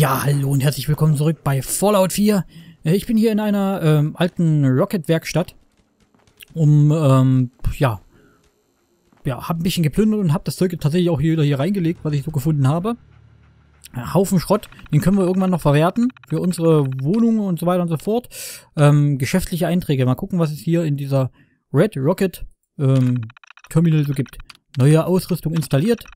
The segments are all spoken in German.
Ja, hallo und herzlich willkommen zurück bei Fallout 4. Äh, Ich bin hier in einer ähm, alten Rocket-Werkstatt, um, ähm, ja, ja, hab ein bisschen geplündert und hab das Zeug tatsächlich auch hier wieder hier reingelegt, was ich so gefunden habe. Ein Haufen Schrott, den können wir irgendwann noch verwerten für unsere Wohnung und so weiter und so fort. Ähm, geschäftliche Einträge, mal gucken, was es hier in dieser Red Rocket ähm, Terminal so gibt. Neue Ausrüstung installiert,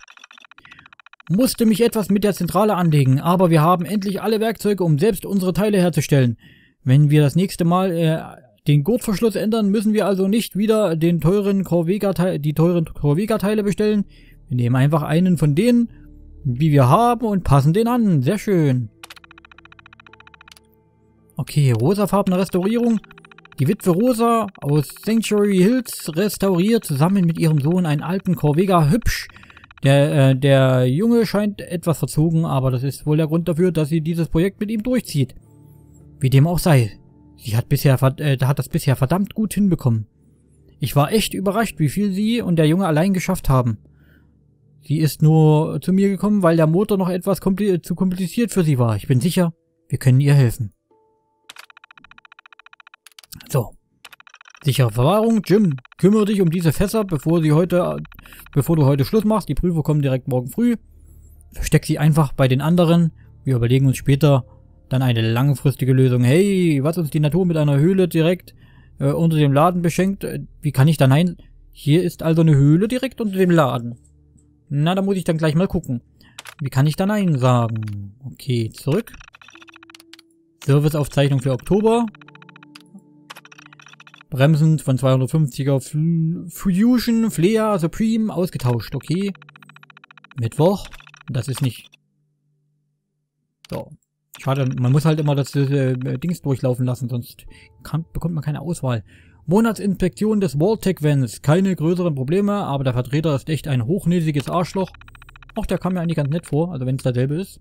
musste mich etwas mit der Zentrale anlegen, aber wir haben endlich alle Werkzeuge, um selbst unsere Teile herzustellen. Wenn wir das nächste Mal äh, den Gurtverschluss ändern, müssen wir also nicht wieder den teuren die teuren Corvega-Teile bestellen. Wir nehmen einfach einen von denen, wie wir haben, und passen den an. Sehr schön. Okay, rosafarbene Restaurierung. Die Witwe Rosa aus Sanctuary Hills restauriert zusammen mit ihrem Sohn einen alten Corvega hübsch. Der, äh, der Junge scheint etwas verzogen, aber das ist wohl der Grund dafür, dass sie dieses Projekt mit ihm durchzieht. Wie dem auch sei. Sie hat bisher, äh, hat das bisher verdammt gut hinbekommen. Ich war echt überrascht, wie viel sie und der Junge allein geschafft haben. Sie ist nur zu mir gekommen, weil der Motor noch etwas kompli zu kompliziert für sie war. Ich bin sicher, wir können ihr helfen. So. Sichere Verwahrung. Jim, kümmere dich um diese Fässer, bevor sie heute, bevor du heute Schluss machst. Die Prüfer kommen direkt morgen früh. Versteck sie einfach bei den anderen. Wir überlegen uns später dann eine langfristige Lösung. Hey, was uns die Natur mit einer Höhle direkt äh, unter dem Laden beschenkt. Äh, wie kann ich da nein? Hier ist also eine Höhle direkt unter dem Laden. Na, da muss ich dann gleich mal gucken. Wie kann ich da nein sagen? Okay, zurück. Serviceaufzeichnung für Oktober. Bremsen von 250er F Fusion, Flea, Supreme ausgetauscht. Okay. Mittwoch. Das ist nicht... So. Schade, man muss halt immer das äh, Dings durchlaufen lassen, sonst kann, bekommt man keine Auswahl. Monatsinspektion des Walltech-Vents. Keine größeren Probleme, aber der Vertreter ist echt ein hochnäsiges Arschloch. Auch der kam mir eigentlich ganz nett vor, also wenn es derselbe ist.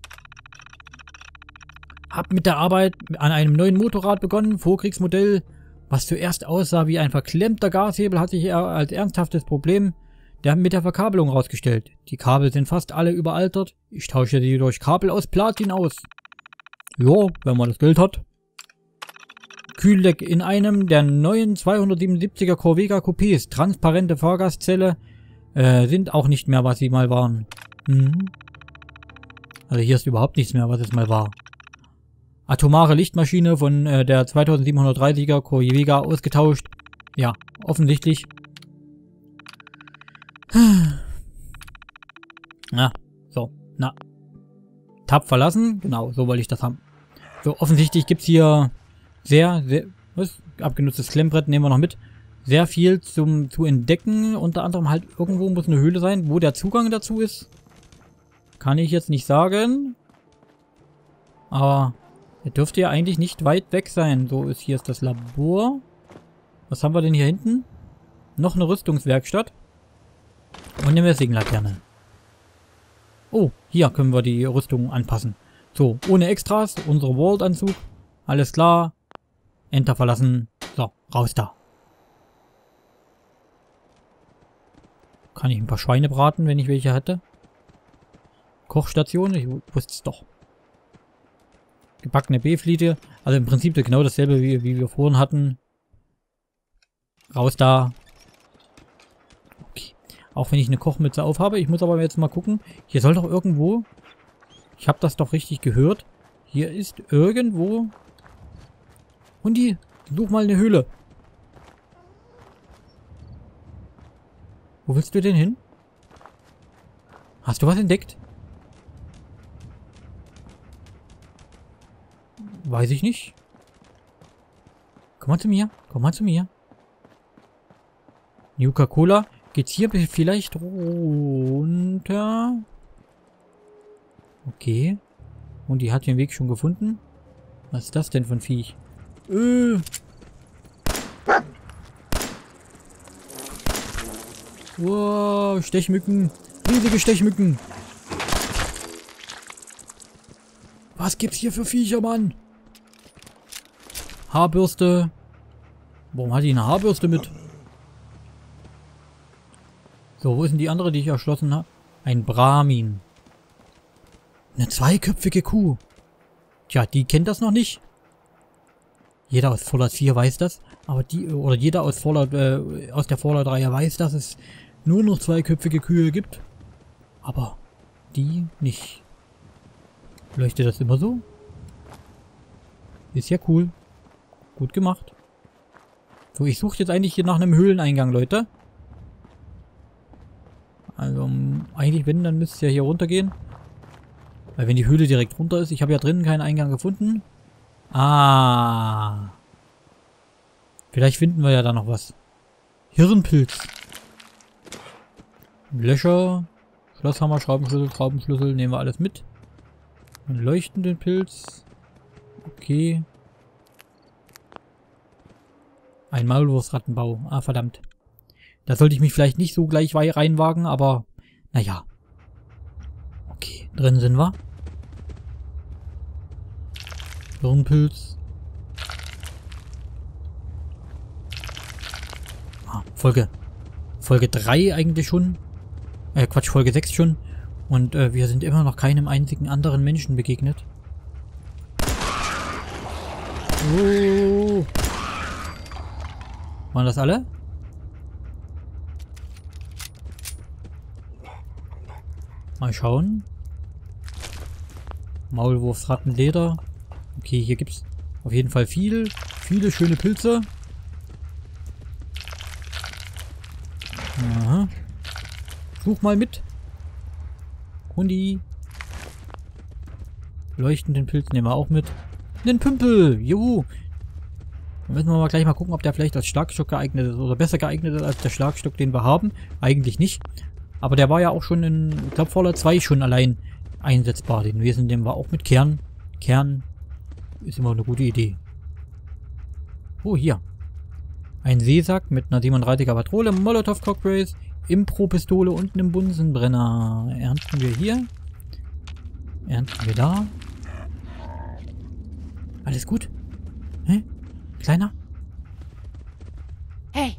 Hab mit der Arbeit an einem neuen Motorrad begonnen, Vorkriegsmodell. Was zuerst aussah wie ein verklemmter Gashebel, hat sich als ernsthaftes Problem mit der Verkabelung rausgestellt. Die Kabel sind fast alle überaltert. Ich tausche sie durch Kabel aus Platin aus. Ja, wenn man das Geld hat. Kühldeck in einem der neuen 277er Corvega Coupés. Transparente Fahrgastzelle äh, sind auch nicht mehr, was sie mal waren. Mhm. Also hier ist überhaupt nichts mehr, was es mal war. Atomare Lichtmaschine von äh, der 2730er Corvega ausgetauscht. Ja, offensichtlich. Na, so, na. Tab verlassen, genau, so wollte ich das haben. So, offensichtlich gibt's hier sehr, sehr, was? Abgenutztes Klemmbrett nehmen wir noch mit. Sehr viel zum, zu entdecken. Unter anderem halt irgendwo muss eine Höhle sein. Wo der Zugang dazu ist, kann ich jetzt nicht sagen. Aber er dürfte ja eigentlich nicht weit weg sein. So ist hier ist das Labor. Was haben wir denn hier hinten? Noch eine Rüstungswerkstatt. Und eine Messinglaterne. Oh, hier können wir die Rüstung anpassen. So, ohne Extras, unsere Vault-Anzug. Alles klar. Enter verlassen. So, raus da. Kann ich ein paar Schweine braten, wenn ich welche hätte? Kochstation? Ich wusste es doch. Gebackene B-Fliete. Also im Prinzip genau dasselbe, wie, wie wir vorhin hatten. Raus da. Okay. Auch wenn ich eine Kochmütze aufhabe. Ich muss aber jetzt mal gucken. Hier soll doch irgendwo... Ich habe das doch richtig gehört. Hier ist irgendwo... Hundi, such mal eine Höhle. Wo willst du denn hin? Hast du was entdeckt? Weiß ich nicht. Komm mal zu mir. Komm mal zu mir. Nuka-Cola. Geht's hier vielleicht runter? Okay. Und die hat den Weg schon gefunden. Was ist das denn ein Viech? Äh. Wow, Stechmücken. Riesige Stechmücken. Was gibt's hier für Viecher, Mann? Haarbürste. Warum hat die eine Haarbürste mit? So, wo ist denn die andere, die ich erschlossen habe? Ein Brahmin. Eine zweiköpfige Kuh. Tja, die kennt das noch nicht. Jeder aus Fallout 4 weiß das. Aber die, oder jeder aus Fallout, äh, aus der Fallout-Reihe weiß, dass es nur noch zweiköpfige Kühe gibt. Aber die nicht. Leuchtet das immer so? Ist ja cool. Gut gemacht. So, ich suche jetzt eigentlich hier nach einem Höhleneingang, Leute. Also, eigentlich wenn, dann müsste es ja hier runtergehen. Weil wenn die Höhle direkt runter ist, ich habe ja drinnen keinen Eingang gefunden. Ah. Vielleicht finden wir ja da noch was. Hirnpilz. Löcher. Schlosshammer, Schraubenschlüssel, Schraubenschlüssel. Nehmen wir alles mit. Einen leuchtenden Pilz. Okay. Ein Maulwurfsrattenbau. Ah, verdammt. Da sollte ich mich vielleicht nicht so gleich reinwagen, aber naja. Okay, drin sind wir. Hirnpilz. Ah, Folge. Folge 3 eigentlich schon. Äh, Quatsch, Folge 6 schon. Und äh, wir sind immer noch keinem einzigen anderen Menschen begegnet. Oh. Waren das alle? Mal schauen. Maulwurfsrattenleder. Okay, hier gibt es auf jeden Fall viel, viele schöne Pilze. Aha. Such mal mit. Hundi. Leuchtenden Pilz nehmen wir auch mit. Den Pümpel. Juhu. Müssen wir mal gleich mal gucken, ob der vielleicht als Schlagstock geeignet ist oder besser geeignet ist als der Schlagstock, den wir haben. Eigentlich nicht. Aber der war ja auch schon in, ich Fallout 2 schon allein einsetzbar. Den Wesen nehmen wir auch mit Kern. Kern ist immer eine gute Idee. Oh, hier. Ein Seesack mit einer 37er Patrone, Molotov Cockbrace, Impro-Pistole und einem Bunsenbrenner. Ernten wir hier. Ernten wir da. Alles gut? Hä? Kleiner? Hey!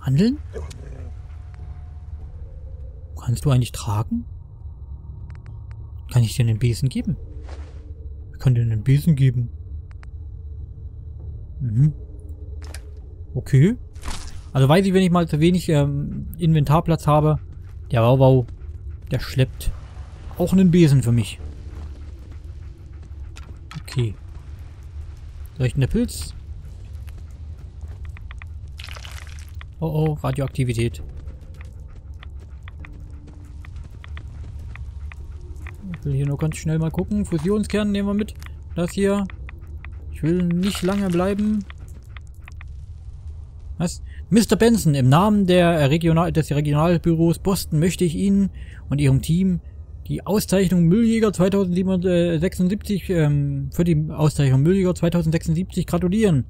Handeln? Kannst du eigentlich tragen? Kann ich dir einen Besen geben? Ich kann dir einen Besen geben. Mhm. Okay. Also weiß ich, wenn ich mal zu wenig ähm, Inventarplatz habe, der Wauwau, der schleppt auch einen Besen für mich. Okay. Leuchtender Pilz. Oh oh, Radioaktivität. Ich will hier nur ganz schnell mal gucken. Fusionskern nehmen wir mit. Das hier. Ich will nicht lange bleiben. Was? Mr. Benson, im Namen der Regional des Regionalbüros Boston möchte ich Ihnen und Ihrem Team die Auszeichnung Mülljäger 2076 ähm, für die Auszeichnung Mülljäger 2076 gratulieren,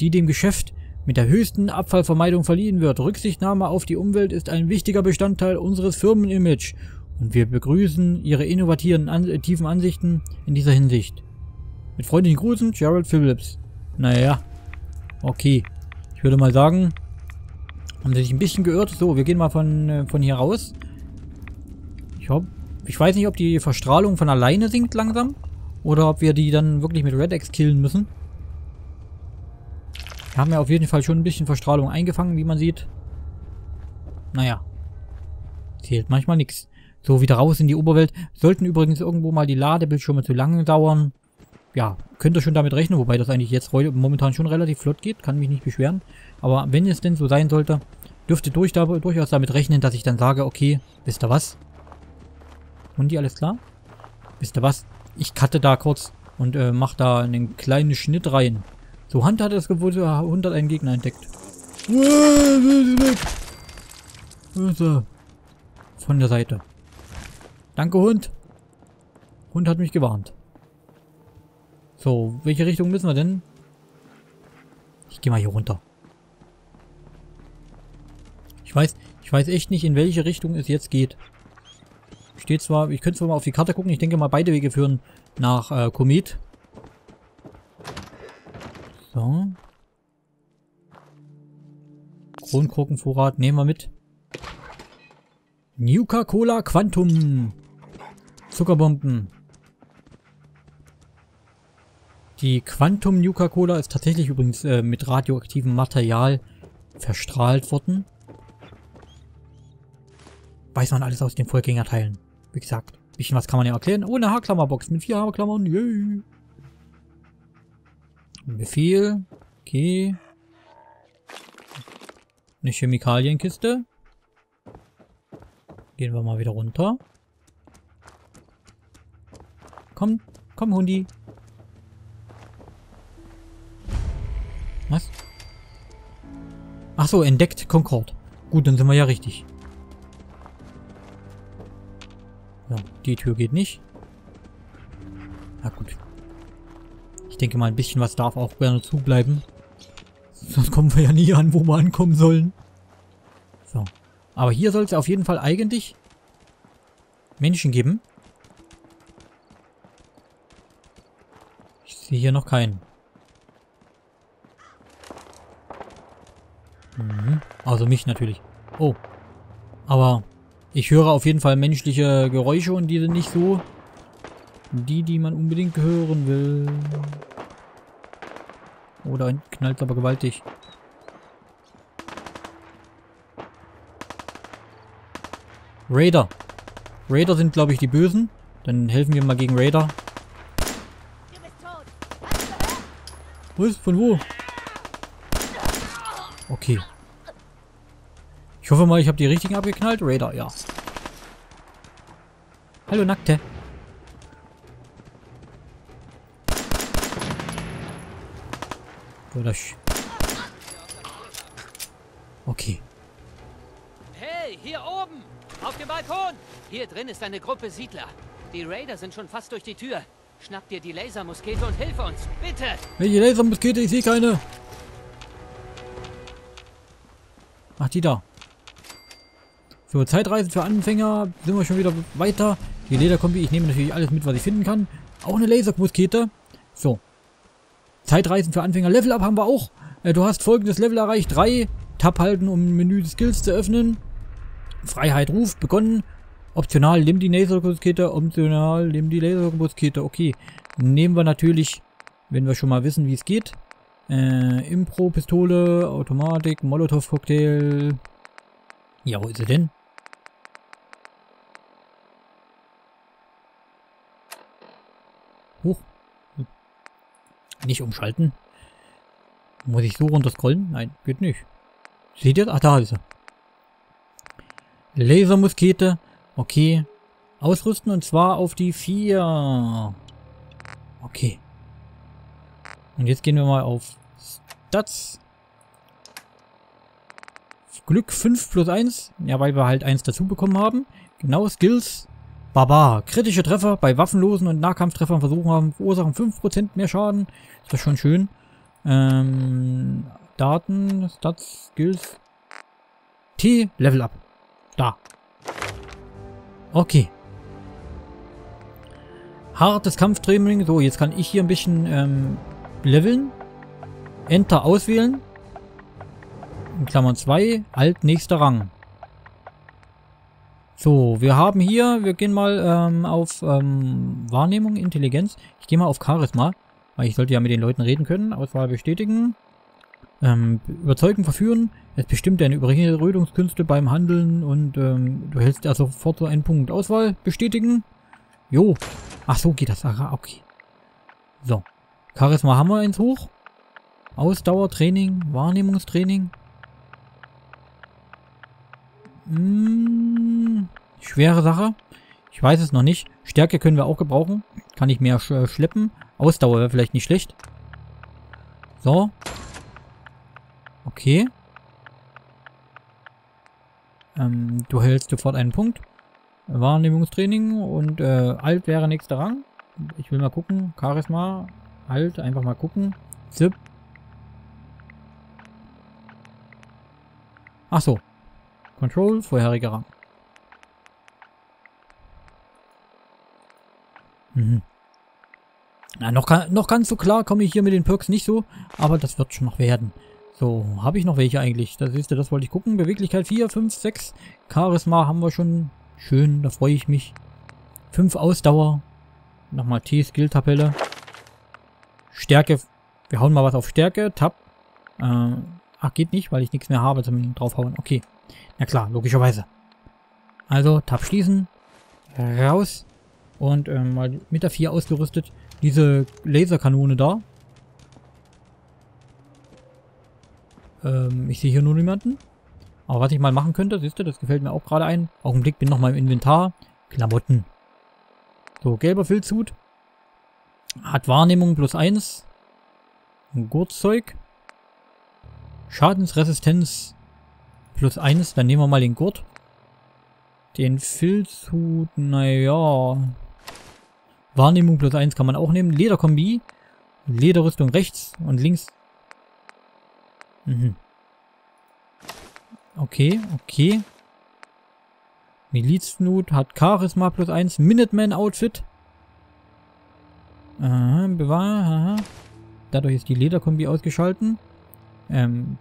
die dem Geschäft mit der höchsten Abfallvermeidung verliehen wird. Rücksichtnahme auf die Umwelt ist ein wichtiger Bestandteil unseres Firmenimage und wir begrüßen Ihre innovativen an tiefen Ansichten in dieser Hinsicht. Mit freundlichen Grüßen, Gerald Phillips. Naja, okay würde mal sagen, haben sie sich ein bisschen geirrt. So, wir gehen mal von, äh, von hier raus. Ich hoffe, ich weiß nicht, ob die Verstrahlung von alleine sinkt langsam. Oder ob wir die dann wirklich mit Red X killen müssen. Wir haben ja auf jeden Fall schon ein bisschen Verstrahlung eingefangen, wie man sieht. Naja. Zählt manchmal nichts. So, wieder raus in die Oberwelt. Sollten übrigens irgendwo mal die Ladebildschirme zu lange dauern, ja, könnt ihr schon damit rechnen, wobei das eigentlich jetzt momentan schon relativ flott geht, kann mich nicht beschweren. Aber wenn es denn so sein sollte, dürft ihr durch, da, durchaus damit rechnen, dass ich dann sage, okay, wisst ihr was? Und die alles klar? Wisst ihr was? Ich cutte da kurz und äh, mach da einen kleinen Schnitt rein. So, Hand hat das gewusst, Hund hat einen Gegner entdeckt. Von der Seite. Danke, Hund. Hund hat mich gewarnt. So, welche Richtung müssen wir denn? Ich gehe mal hier runter. Ich weiß, ich weiß echt nicht, in welche Richtung es jetzt geht. Steht zwar, ich könnte zwar mal auf die Karte gucken, ich denke mal beide Wege führen nach äh, Komet. So. Kronkorkenvorrat nehmen wir mit. Nuka-Cola Quantum. Zuckerbomben. Die Quantum Nuka-Cola ist tatsächlich übrigens äh, mit radioaktivem Material verstrahlt worden. Weiß man alles aus den Vorgängerteilen. Wie gesagt, ein bisschen was kann man ja erklären. Oh, eine Haarklammerbox mit vier Haarklammern. Yay. Befehl. Okay. Eine Chemikalienkiste. Gehen wir mal wieder runter. Komm, komm, Hundi. Was? Ach so, entdeckt Concord. Gut, dann sind wir ja richtig. Die Tür geht nicht. Na gut. Ich denke mal, ein bisschen was darf auch gerne zubleiben. Sonst kommen wir ja nie an, wo wir ankommen sollen. So. Aber hier soll es auf jeden Fall eigentlich Menschen geben. Ich sehe hier noch keinen. Mhm. Also mich natürlich. Oh. Aber ich höre auf jeden Fall menschliche Geräusche und die sind nicht so die, die man unbedingt hören will. Oh, knallt aber gewaltig. Raider. Raider sind, glaube ich, die Bösen. Dann helfen wir mal gegen Raider. Was? Von wo? Okay. Ich hoffe mal, ich habe die richtigen abgeknallt. Raider, ja. Hallo, Nackte. Oder Okay. Hey, hier oben! Auf dem Balkon! Hier drin ist eine Gruppe Siedler. Die Raider sind schon fast durch die Tür. Schnapp dir die Lasermuskete und hilf uns, bitte! Welche Lasermuskete? Ich sehe keine. Ach, die da. So, Zeitreisen für Anfänger. Sind wir schon wieder weiter. Die Lederkombi, ich nehme natürlich alles mit, was ich finden kann. Auch eine Lasermuskete. So. Zeitreisen für Anfänger. Level Up haben wir auch. Äh, du hast folgendes Level erreicht. 3. Tab halten, um Menü Skills zu öffnen. Freiheit ruft. Begonnen. Optional, nimm die Lasermuskete. Optional, nimm die Lasermuskete. Okay. Nehmen wir natürlich, wenn wir schon mal wissen, wie es geht. Äh, Impro-Pistole, Automatik, Molotow-Cocktail. Ja, wo ist sie denn? Nicht umschalten. Muss ich so runter scrollen? Nein, geht nicht. Seht ihr? Ach, da ist er. Lasermuskete. Okay. Ausrüsten und zwar auf die 4. Okay. Und jetzt gehen wir mal auf Stats. Glück 5 plus 1. Ja, weil wir halt 1 dazu bekommen haben. Genau, Skills. Barbar. Kritische Treffer bei Waffenlosen und Nahkampftreffern versuchen haben, verursachen 5% mehr Schaden. Ist das schon schön. Ähm, Daten, Stats, Skills. T, Level Up. Da. Okay. Hartes Kampftraining. So, jetzt kann ich hier ein bisschen ähm, leveln. Enter auswählen. In Klammern 2. Alt, nächster Rang. So, wir haben hier, wir gehen mal ähm, auf ähm, Wahrnehmung, Intelligenz. Ich gehe mal auf Charisma, weil ich sollte ja mit den Leuten reden können. Auswahl bestätigen. Ähm, überzeugen, verführen. Es bestimmt deine Überredungskünste beim Handeln und ähm, du hältst ja sofort so einen Punkt. Auswahl bestätigen. Jo. Ach so geht das. Aha, okay. So. Charisma haben wir eins hoch. Ausdauertraining, Wahrnehmungstraining. Hm, schwere Sache. Ich weiß es noch nicht. Stärke können wir auch gebrauchen. Kann ich mehr sch äh, schleppen. Ausdauer wäre vielleicht nicht schlecht. So. Okay. Ähm, du hältst sofort einen Punkt. Wahrnehmungstraining und äh, Alt wäre nächster Rang. Ich will mal gucken. Charisma. Alt, einfach mal gucken. Zip. Ach so. Control, vorheriger Rang. Mhm. Na, noch, noch ganz so klar komme ich hier mit den Perks nicht so, aber das wird schon noch werden. So, habe ich noch welche eigentlich? Da siehst du, das wollte ich gucken. Beweglichkeit 4, 5, 6. Charisma haben wir schon. Schön, da freue ich mich. 5 Ausdauer. Nochmal T-Skill-Tabelle. Stärke. Wir hauen mal was auf Stärke. Tab. Äh, ach, geht nicht, weil ich nichts mehr habe zum draufhauen. Okay. Na klar, logischerweise. Also, Tab schließen. Raus. Und ähm, mal mit der 4 ausgerüstet. Diese Laserkanone da. Ähm, ich sehe hier nur niemanden. Aber was ich mal machen könnte, siehst du, das gefällt mir auch gerade ein. Augenblick, bin nochmal im Inventar. Klamotten. So, gelber Filzhut. Hat Wahrnehmung plus 1. Gurtzeug. Schadensresistenz plus 1. Dann nehmen wir mal den Gurt. Den Filzhut, naja. Wahrnehmung plus 1 kann man auch nehmen. Lederkombi. Lederrüstung rechts und links. Mhm. Okay, okay. Miliznut hat Charisma plus 1. Minuteman Outfit. Aha, bewahr, aha. Dadurch ist die Lederkombi ausgeschalten. Ähm,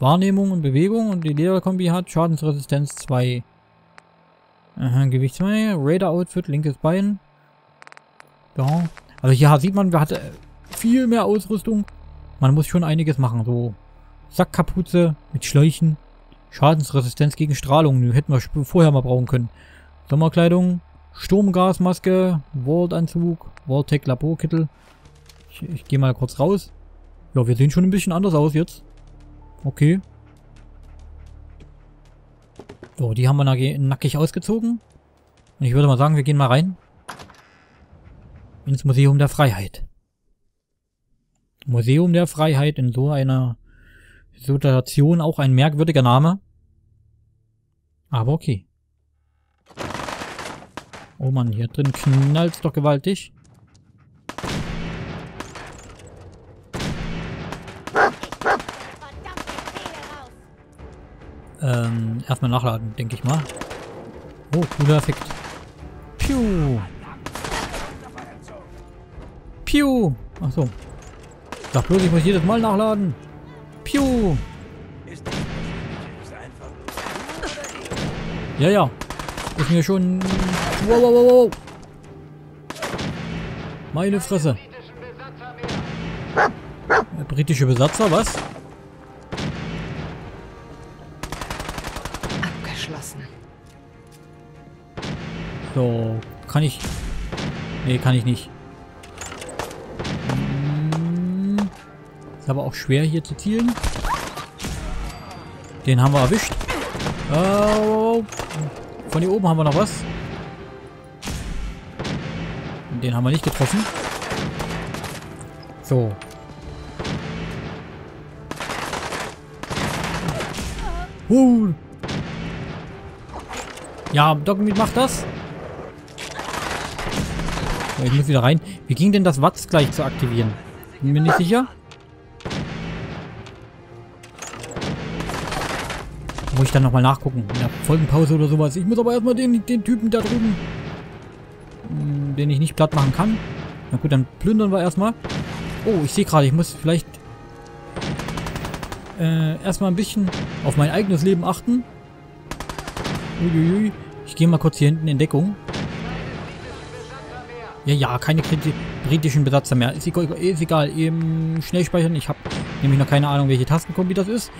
Wahrnehmung und Bewegung und die Lederkombi hat Schadensresistenz 2. Aha, Gewicht 2. Raider Outfit, linkes Bein. Ja. Also hier sieht man, wir hatten viel mehr Ausrüstung. Man muss schon einiges machen. So Sackkapuze mit Schläuchen. Schadensresistenz gegen Strahlung. Die hätten wir vorher mal brauchen können. Sommerkleidung. Sturmgasmaske. Vault-Anzug. Vault-Tech Laborkittel. Ich, ich gehe mal kurz raus. Ja, wir sehen schon ein bisschen anders aus jetzt. Okay. So, die haben wir nackig ausgezogen. Und ich würde mal sagen, wir gehen mal rein. Ins Museum der Freiheit. Museum der Freiheit in so einer Situation auch ein merkwürdiger Name. Aber okay. Oh man, hier drin knallt's doch gewaltig. Ähm, erstmal nachladen, denke ich mal. Oh, cooler Effekt. Piu. Piu. Achso. Sag bloß, ich muss jedes Mal nachladen. Piu. Ja, ja. Ist mir schon... Wow, wow, wow, wow. Meine Fresse. Der britische Besatzer, was? So, kann ich... Nee, kann ich nicht. Ist aber auch schwer hier zu zielen. Den haben wir erwischt. Oh, von hier oben haben wir noch was. Den haben wir nicht getroffen. So. Uh. Ja, Dogmeat macht das. Ich muss wieder rein. Wie ging denn das Watts gleich zu aktivieren? Bin mir nicht sicher. Muss ich dann nochmal nachgucken. In der Folgenpause oder sowas. Ich muss aber erstmal den, den Typen da drüben, hm, den ich nicht platt machen kann. Na gut, dann plündern wir erstmal. Oh, ich sehe gerade, ich muss vielleicht äh, erstmal ein bisschen auf mein eigenes Leben achten. Uiuiui. Ich gehe mal kurz hier hinten in Deckung. Ja, ja, keine britischen Besatzer mehr. Ist egal, ist egal. Eben schnell speichern. Ich habe nämlich noch keine Ahnung, welche Tastenkombi das ist.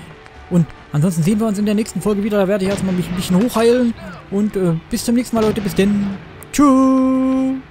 Und ansonsten sehen wir uns in der nächsten Folge wieder. Da werde ich erstmal mich ein bisschen hochheilen. Und äh, bis zum nächsten Mal, Leute. Bis denn. Tschüss.